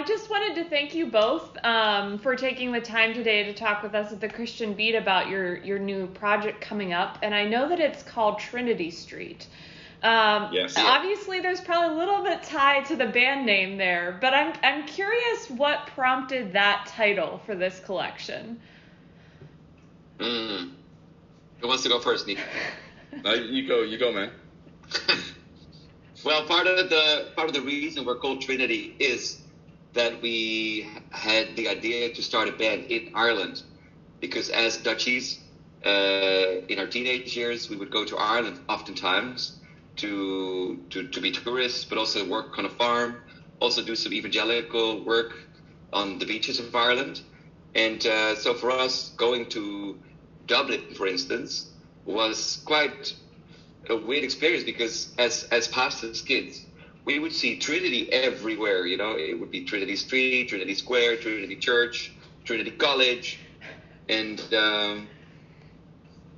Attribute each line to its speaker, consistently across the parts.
Speaker 1: I just wanted to thank you both um, for taking the time today to talk with us at the Christian Beat about your your new project coming up. And I know that it's called Trinity Street. Um,
Speaker 2: Yes.
Speaker 1: Obviously, there's probably a little bit tied to the band name there, but I'm I'm curious what prompted that title for this collection.
Speaker 3: Mm. Who wants to go first, Niek?
Speaker 2: No, you go, you go, man.
Speaker 3: Well, part of the part of the reason we're called Trinity is that we had the idea to start a band in Ireland, because as Dutchies, uh, in our teenage years, we would go to Ireland oftentimes to to to be tourists, but also work on a farm, also do some evangelical work on the beaches of Ireland, and uh, so for us, going to Dublin, for instance, was quite a weird experience because as as pastors' kids, we would see Trinity everywhere. You know, it would be Trinity Street, Trinity Square, Trinity Church, Trinity College, and um,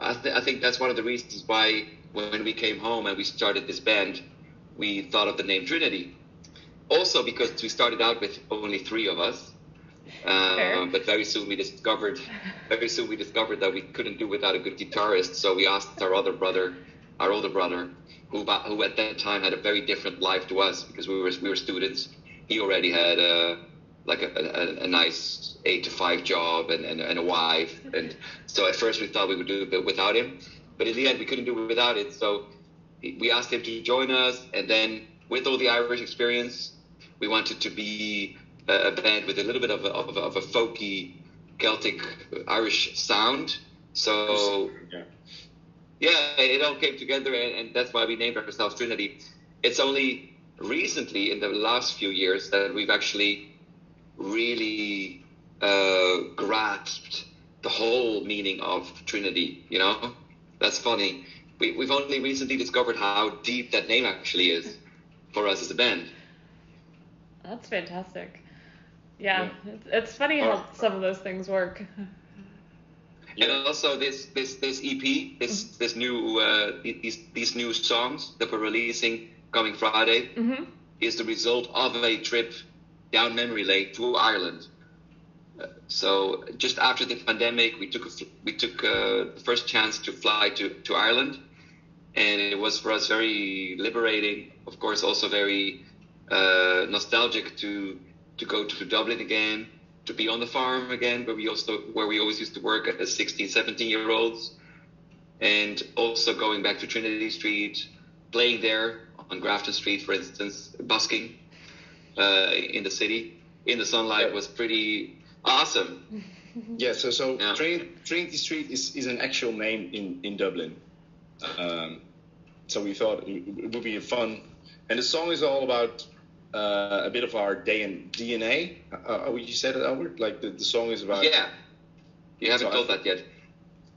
Speaker 3: I, th- I think that's one of the reasons why when we came home and we started this band, we thought of the name Trinity. Also because we started out with only three of us.
Speaker 1: Fair.
Speaker 3: but very soon we discovered, very soon we discovered that we couldn't do without a good guitarist. So we asked our other brother, our older brother, who who at that time had a very different life to us because we were we were students. He already had uh, a like a, a, a nice eight to five job and, and, and a wife, and so at first we thought we would do it without him, but in the end we couldn't do it without it. So we asked him to join us, and then with all the Irish experience, we wanted to be a, band with a little bit of a, of, of a folky Celtic Irish sound. So
Speaker 2: Yeah.
Speaker 3: Yeah, it all came together, and, and that's why we named ourselves Trinity. It's only recently, in the last few years, that we've actually really uh, grasped the whole meaning of Trinity. You know, that's funny. We, we've only recently discovered how deep that name actually is for us as a band.
Speaker 1: That's fantastic. Yeah,
Speaker 2: Yeah.
Speaker 1: It's, it's funny how some of those things work.
Speaker 3: And also this this this EP, this this new uh, these these new songs that we're releasing coming Friday
Speaker 1: hmm
Speaker 3: is the result of a trip down memory lane to Ireland. Uh, so just after the pandemic, we took a, we took uh, the first chance to fly to, to Ireland, and it was for us very liberating. Of course, also very uh, nostalgic to to go to Dublin again, to be on the farm again, where we also where we always used to work as 16, 17 year olds, and also going back to Trinity Street, playing there on Grafton Street, for instance, busking uh, in the city in the sunlight
Speaker 2: Yeah.
Speaker 3: was pretty awesome.
Speaker 2: Yeah, so so
Speaker 3: Yeah.
Speaker 2: Trin- Trinity Street is, is an actual name in in Dublin. Um, so we thought it, it would be a fun, and the song is all about uh, a bit of our day and DNA. Uh, uh, you said it, Elbert. Like the, the song is about.
Speaker 3: Yeah, you haven't
Speaker 2: So
Speaker 3: told that yet.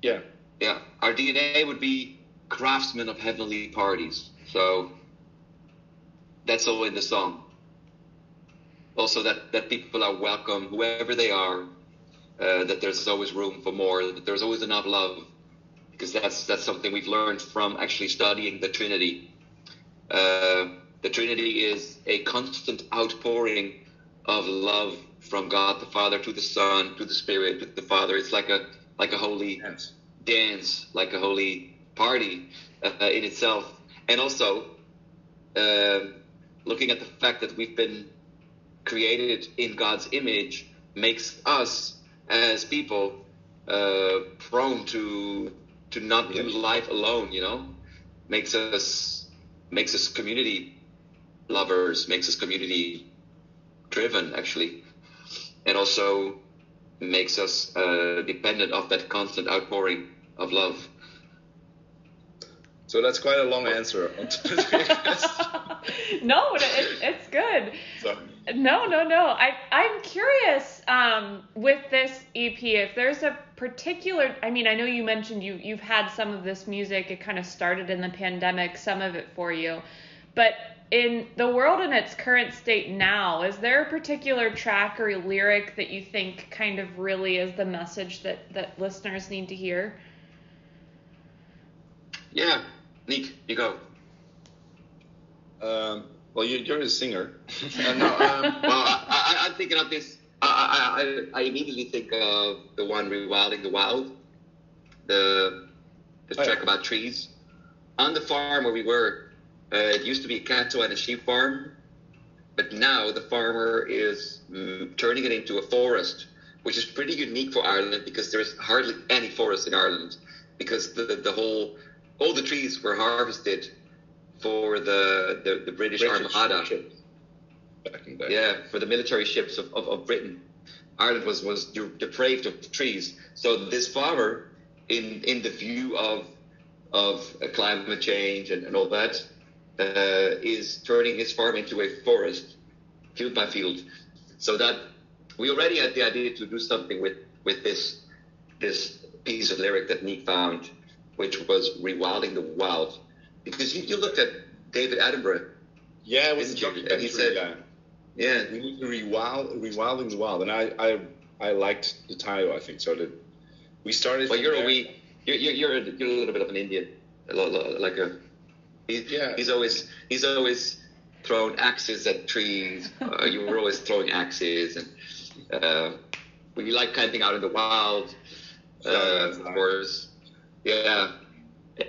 Speaker 2: Yeah.
Speaker 3: Yeah, our DNA would be craftsmen of heavenly parties. So that's all in the song. Also, that, that people are welcome, whoever they are, uh, that there's always room for more, that there's always enough love, because that's that's something we've learned from actually studying the Trinity. Uh, the Trinity is a constant outpouring of love from God the Father to the Son to the Spirit to the Father. It's like a like a holy
Speaker 2: Yes.
Speaker 3: dance, like a holy party uh, in itself. And also, um looking at the fact that we've been created in God's image makes us as people uh, prone to to not do life alone. You know, makes us makes us community lovers, makes us community driven actually, and also makes us uh, dependent of that constant outpouring of love.
Speaker 2: So that's quite a long answer.
Speaker 1: no, it, it's good.
Speaker 2: so,
Speaker 1: No, no, no. I I'm curious um, with this EP if there's a particular. I mean, I know you mentioned you you've had some of this music. It kind of started in the pandemic, some of it for you, but in the world in its current state now, is there a particular track or lyric that you think kind of really is the message that that listeners need to hear?
Speaker 3: Yeah, Niek, you go.
Speaker 2: um, Well, you, you're a singer.
Speaker 3: Uh, no, um, well, I, I, I'm thinking of this. I, I, I immediately think of the one Rewilding the Wild, the the
Speaker 2: Oh,
Speaker 3: track
Speaker 2: yeah.
Speaker 3: about trees. On the farm where we were, uh, it used to be a cattle and a sheep farm, but now the farmer is mm, turning it into a forest, which is pretty unique for Ireland because there's hardly any forest in Ireland because the the whole all the trees were harvested for the the, the British,
Speaker 2: British
Speaker 3: Armada.
Speaker 2: ship Back in the day.
Speaker 3: Yeah, for the military ships of, of, of Britain. Ireland was, was de- depraved of trees. So this farmer, in in the view of of uh, climate change and, and all that, uh, is turning his farm into a forest, field by field. So that we already had the idea to do something with with this this piece of lyric that Niek found, which was rewilding the wild. Because you, you looked at David Attenborough,
Speaker 2: Yeah, it was a documentary.
Speaker 3: He said-
Speaker 2: yeah.
Speaker 3: yeah,
Speaker 2: We need to rewild, rewilding the wild, and I, I, I liked the title. I think so. That we started.
Speaker 3: Well, you're a
Speaker 2: there.
Speaker 3: wee, you're, you're, you're, a, you're a little bit of an Indian, a like a. He,
Speaker 2: Yeah.
Speaker 3: He's always he's always thrown axes at trees. Uh, you were always throwing axes, and uh, we like camping out in the wild. Uh, of course, yeah.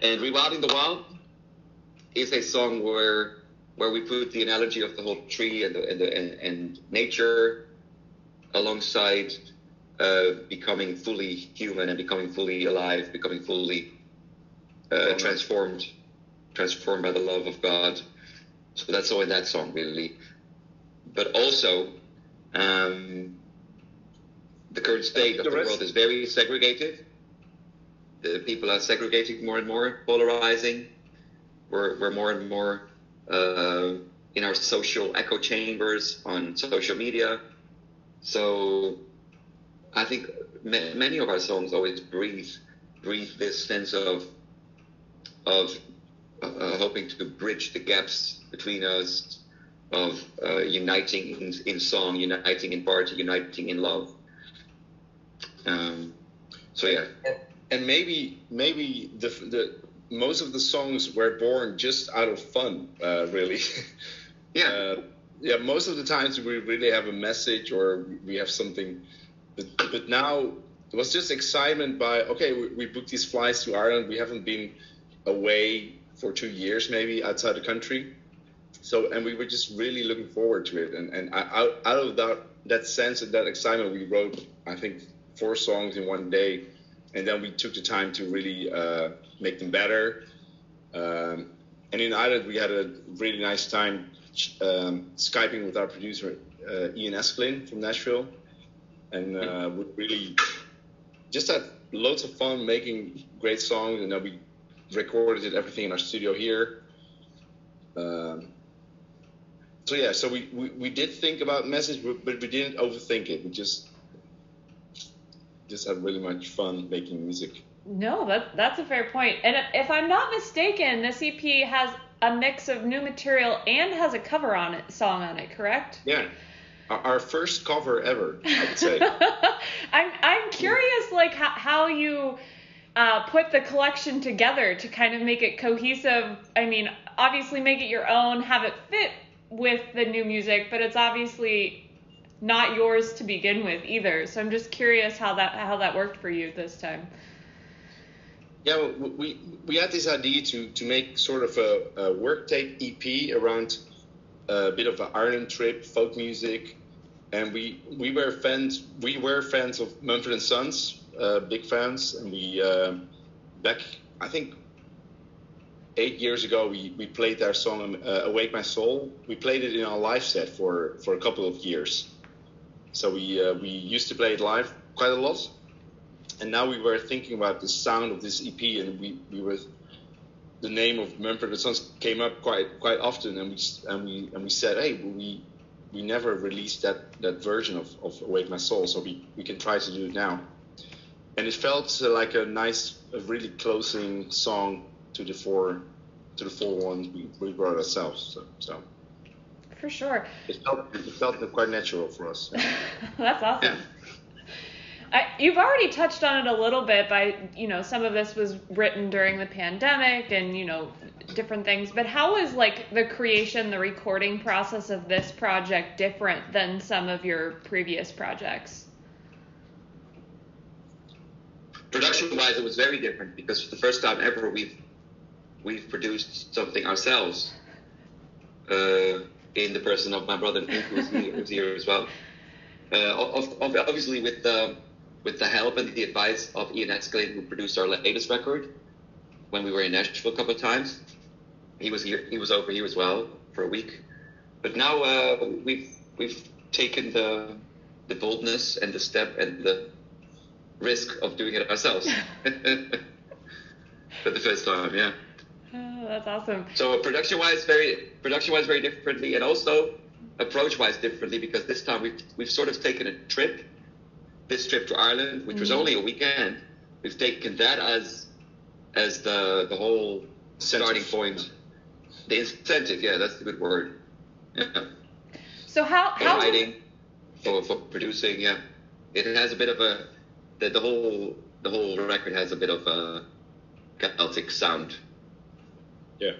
Speaker 3: And rewilding the wild is a song where where we put the analogy of the whole tree and the, and, the, and, and nature alongside uh, becoming fully human and becoming fully alive, becoming fully uh, transformed, transformed by the love of God. So that's all in that song, really. But also, um, the current state of
Speaker 2: The
Speaker 3: the world is very segregated. The people are segregating more and more, polarizing. We're, we're more and more uh, in our social echo chambers on social media. So I think ma- many of our songs always breathe breathe this sense of of uh, hoping to bridge the gaps between us, of uh, uniting in, in song, uniting in party, uniting in love. Um, so yeah,
Speaker 2: and maybe maybe the the most of the songs were born just out of fun, uh, really.
Speaker 3: yeah,
Speaker 2: Uh, yeah, most of the times we really have a message or we have something, but, but now it was just excitement by okay, we, we booked these flights to Ireland. We haven't been away for two years, maybe outside the country. So and we were just really looking forward to it, and and out out of that that sense and that excitement, we wrote I think four songs in one day, and then we took the time to really uh, make them better. Um, and in Ireland, we had a really nice time um, skyping with our producer uh, Ian Eskelin from Nashville, and uh, we really just had loads of fun making great songs, and then we recorded everything in our studio here. Um, so yeah, so we, we, we did think about message, but we didn't overthink it. We just just had really much fun making music.
Speaker 1: No, that that's a fair point. And if I'm not mistaken, this EP has a mix of new material and has a cover on it, song on it, correct?
Speaker 2: Yeah, our, our first cover ever, I would say.
Speaker 1: I'm I'm curious, like how, how you uh, put the collection together to kind of make it cohesive. I mean, obviously make it your own, have it fit with the new music, but it's obviously not yours to begin with either. So I'm just curious how that how that worked for you this time.
Speaker 2: Yeah, we we had this idea to to make sort of a, a work tape EP around a bit of an Ireland trip, folk music, and we we were fans we were fans of Mumford and Sons, uh, big fans, and we uh, back I think eight years ago we, we played their song uh, "Awake My Soul." We played it in our live set for for a couple of years, so we uh, we used to play it live quite a lot and now we were thinking about the sound of this EP, and we, we were the name of Mumford and Sons came up quite quite often, and we and we and we said, hey, we we never released that that version of, of Awake My Soul, so we, we can try to do it now. And it felt uh, like a nice, a really closing song to the four to the four ones we, we wrote ourselves. So, so
Speaker 1: For sure.
Speaker 2: it felt it felt quite natural for us.
Speaker 1: That's awesome. I, you've already touched on it a little bit by, you know, some of this was written during the pandemic and, you know, different things. But how is like the creation, the recording process of this project different than some of your previous projects?
Speaker 3: Production wise, it was very different because for the first time ever, we've we've produced something ourselves uh, in the person of my brother Niek, who's here, who's here as well. Uh, of, of, obviously, with the with the help and the advice of Ian Eskelin, who produced our latest record when we were in Nashville a couple of times. He was here. He was over here as well for a week. But now uh, we've we've taken the the boldness and the step and the risk of doing it ourselves for the first time. Yeah.
Speaker 1: Oh, that's awesome.
Speaker 3: So production wise, very production wise, very differently, and also approach wise differently because this time we've we've sort of taken a trip, this trip to Ireland, which mm was only a weekend. We've taken that as as the the whole starting point, the incentive. Yeah, that's the good word. Yeah.
Speaker 1: So how how
Speaker 3: writing for for producing? Yeah, it has a bit of a the, the whole the whole record has a bit of a Celtic sound.
Speaker 2: Yeah,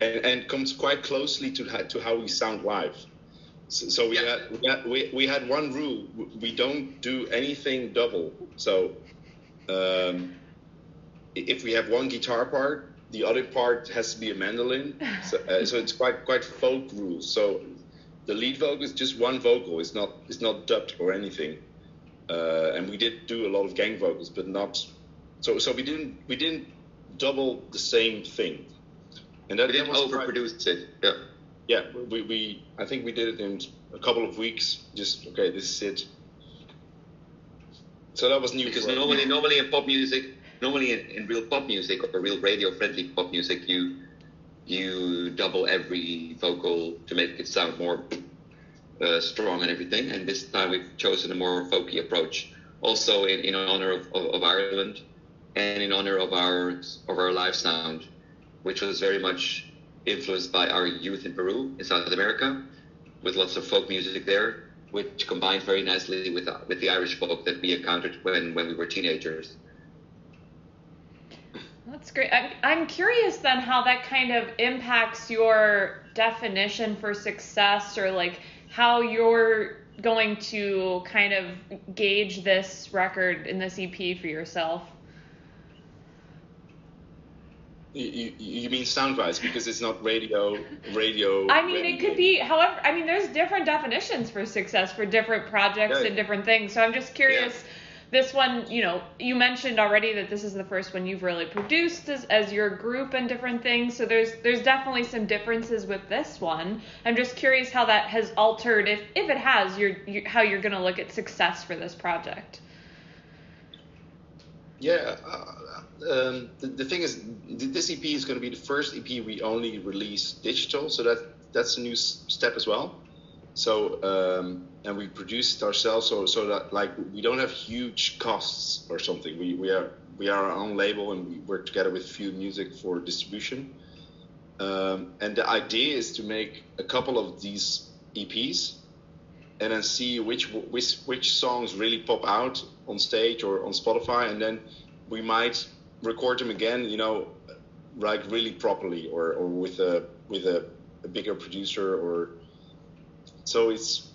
Speaker 2: and, and comes quite closely to to how we sound live. So, so we, yeah. had, we, had, we, we had one rule: we don't do anything double. So um, if we have one guitar part, the other part has to be a mandolin. So, uh, so it's quite quite folk rules. So the lead vocal is just one vocal. It's not it's not dubbed or anything. Uh, and we did do a lot of gang vocals, but not. So so we didn't we didn't double the same thing.
Speaker 3: And that, we didn't that overproduce it. Yeah.
Speaker 2: Yeah, we, we I think we did it in a couple of weeks. Just okay, this is it. So that was new.
Speaker 3: Because normally, normally in pop music, normally in, in real pop music or real radio-friendly pop music, you you double every vocal to make it sound more uh, strong and everything. And this time we've chosen a more folky approach, also in, in honor of, of, of, Ireland and in honor of our of our live sound, which was very much influenced by our youth in Peru in South America, with lots of folk music there, which combined very nicely with with the Irish folk that we encountered when when we were teenagers.
Speaker 1: That's great. I'm, I'm curious then how that kind of impacts your definition for success or like how you're going to kind of gauge this record in this EP for yourself.
Speaker 2: You, you, mean sound wise because it's not radio radio
Speaker 1: i mean it could be however i mean there's different definitions for success for different projects yeah. and different things so i'm just curious yeah this one, you know, you mentioned already that this is the first one you've really produced as, as your group and different things. So there's there's definitely some differences with this one. I'm just curious how that has altered, if if it has, your, your how you're going to look at success for this project.
Speaker 2: Yeah, uh, um, the, the thing is, this EP is going to be the first EP we only release digital, so that that's a new step as well. So um, and we produce it ourselves, so so that like we don't have huge costs or something. We we are we are our own label and we work together with Few Music for distribution. Um, and the idea is to make a couple of these EPs and then see which which which songs really pop out on stage or on Spotify, and then we might record them again, you know, like really properly or, or with a with a, a bigger producer or so it's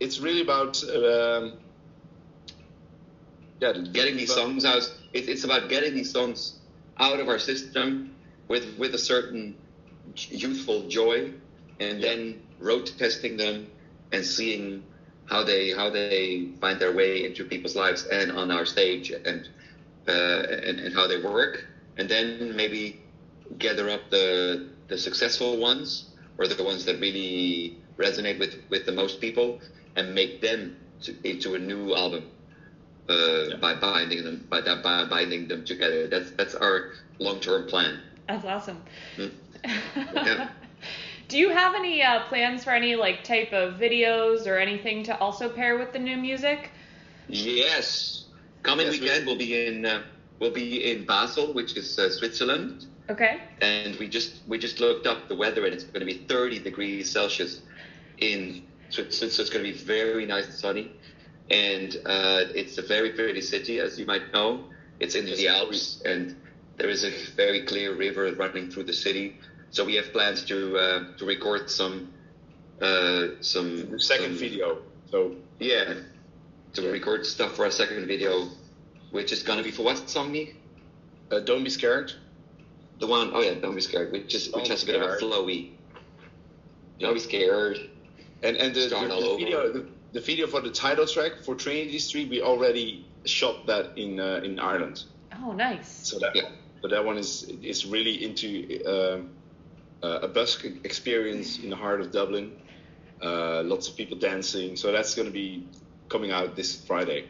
Speaker 2: it's really about um,
Speaker 3: yeah getting these songs out. It, it's about getting these songs out of our system with with a certain youthful joy, and yeah. then road testing them and seeing how they how they find their way into people's lives and on our stage and uh, and, and how they work, and then maybe gather up the the successful ones or the ones that really resonate with with the most people and make them to, into a new album uh, yeah. by binding them by that by binding them together. That's that's our long term plan.
Speaker 1: That's awesome. Mm. Yeah. Do you have any uh, plans for any like type of videos or anything to also pair with the new music?
Speaker 3: Yes, coming yes, weekend we... will be in uh, we'll be in Basel, which is uh, Switzerland.
Speaker 1: Okay.
Speaker 3: And we just we just looked up the weather, and it's going to be 30 degrees Celsius in so, so, it's going to be very nice and sunny and uh, it's a very pretty city, as you might know. It's in the Alps, and there is a very clear river running through the city. So we have plans to uh, to record some uh, some
Speaker 2: second
Speaker 3: some-
Speaker 2: video. So
Speaker 3: Yeah, to record stuff for our second video, which is gonna be for what song,
Speaker 2: uh, don't be scared.
Speaker 3: The one, oh yeah, don't be scared, which is which
Speaker 2: Don't
Speaker 3: has a bit of a flowy. Don't be scared.
Speaker 2: And and the, the, the video the, the video for the title track for Trinity Street we already shot that in uh, in Ireland.
Speaker 1: Oh, nice.
Speaker 2: So that
Speaker 3: Yeah.
Speaker 2: but that one is is really into um, uh, a busk experience in the heart of Dublin. Uh, lots of people dancing. So that's going to be coming out this Friday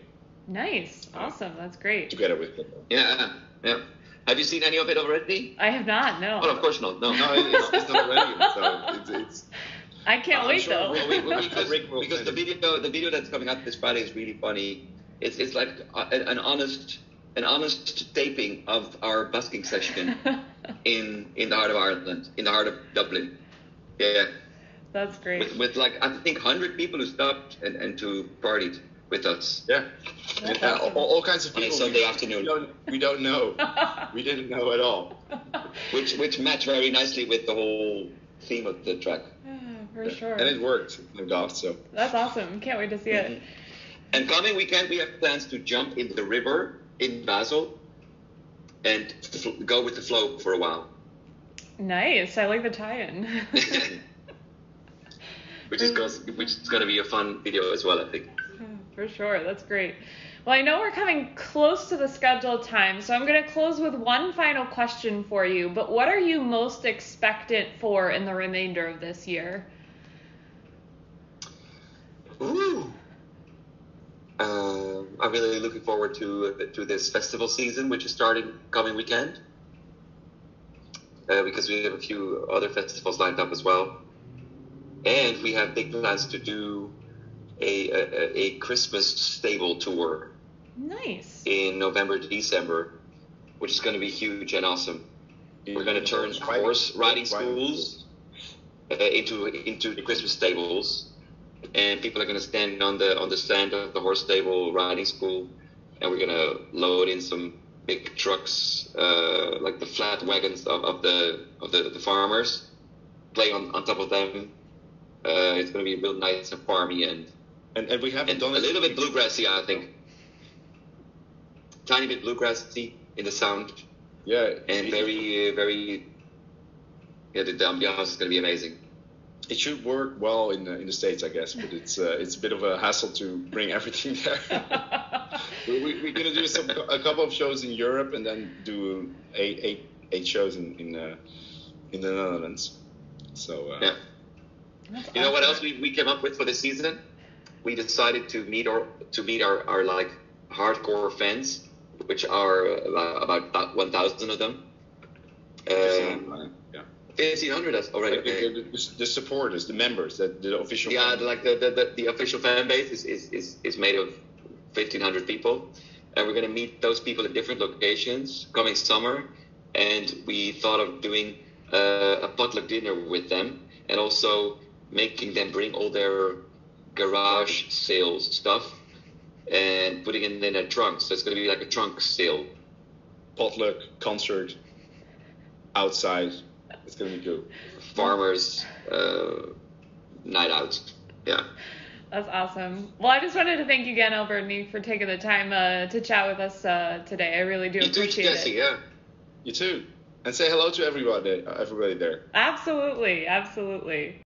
Speaker 1: Nice. Awesome. That's great.
Speaker 2: together with.
Speaker 3: Yeah, yeah. Have you seen any of it already?
Speaker 1: I have not. No.
Speaker 3: Well, of course not. No.
Speaker 2: No, it's, it's not already. So it's, it's
Speaker 1: I can't
Speaker 2: I'm
Speaker 1: wait
Speaker 2: sure
Speaker 1: though.
Speaker 3: Well, we, we, because,
Speaker 2: Rick will
Speaker 3: because
Speaker 2: send
Speaker 3: the video the video that's coming out this Friday is really funny. It's it's like a, an honest an honest taping of our busking session in in the heart of Ireland, in the heart of Dublin. Yeah,
Speaker 1: That's great.
Speaker 3: with, with like I think hundred people who stopped and, and to partied with us.
Speaker 2: yeah,
Speaker 1: That's
Speaker 2: and, uh, all, all kinds of
Speaker 3: On a. Sunday
Speaker 2: we,
Speaker 3: afternoon.
Speaker 2: We don't, we don't know. we didn't know at all.
Speaker 3: which which match very nicely with the whole theme of the track.
Speaker 1: For sure.
Speaker 2: And it worked, no doubt. So
Speaker 1: That's awesome. Can't wait to see it. Mm-hmm.
Speaker 3: And coming weekend, we have plans to jump in the river in Basel and fl- go with the flow for a while,
Speaker 1: Nice. I like the tie-in.
Speaker 3: which is which is going to be a fun video as well, I think.
Speaker 1: For sure. That's great. Well, I know we're coming close to the scheduled time, so I'm going to close with one final question for you. But what are you most expectant for in the remainder of this year?
Speaker 3: Ooh. Um, I'm really looking forward to to this festival season, which is starting coming weekend. Uh, because we have a few other festivals lined up as well, and we have big plans to do a a, a Christmas stable tour
Speaker 1: Nice.
Speaker 3: in November, December, which is going to be huge and awesome. We're going to turn horse riding schools uh, into into the Christmas stables, and people are going to stand on the on the stand of the horse stable riding school, and we're going to load in some big trucks, uh, like the flat wagons of, of the of the, the farmers, play on, on top of them. Uh, it's going to be real nice and farmy and,
Speaker 2: And, and we haven't
Speaker 3: and
Speaker 2: done
Speaker 3: a little bit bluegrassy, I think. Tiny bit bluegrassy in the sound.
Speaker 2: Yeah,
Speaker 3: and very uh, very yeah the, the ambiance is going to be amazing
Speaker 2: It should work well in the, in the states, I guess, but it's uh, it's a bit of a hassle to bring everything there. we, we- we're gonna do some a couple of shows in Europe and then do eight eight eight shows in in, uh, in the Netherlands. So uh,
Speaker 3: yeah.
Speaker 1: That's
Speaker 3: you know what else we, we came up with for this season? We decided to meet our to meet our, our like hardcore fans which are uh, about 1000 of them
Speaker 2: yeah.
Speaker 3: 1500 that's already
Speaker 2: Like the, the, supporters, the members, the, the official.
Speaker 3: yeah like the, the, the, official fan base is, is, is, is made of 1500 people and we're going to meet those people at different locations coming summer and we thought of doing uh, a potluck dinner with them and also making them bring all their garage sales stuff and putting it in their trunks so it's going to be like a trunk sale
Speaker 2: potluck concert outside. It's gonna be cool.
Speaker 3: farmers uh, night out yeah
Speaker 1: That's awesome. Well, I just wanted to thank you again, Albertini, for taking the time uh, to chat with us uh, today. I really do
Speaker 3: you too
Speaker 1: appreciate
Speaker 3: Jesse
Speaker 1: it.
Speaker 3: yeah
Speaker 2: You too, and say hello to everybody. Everybody there.
Speaker 1: Absolutely, absolutely.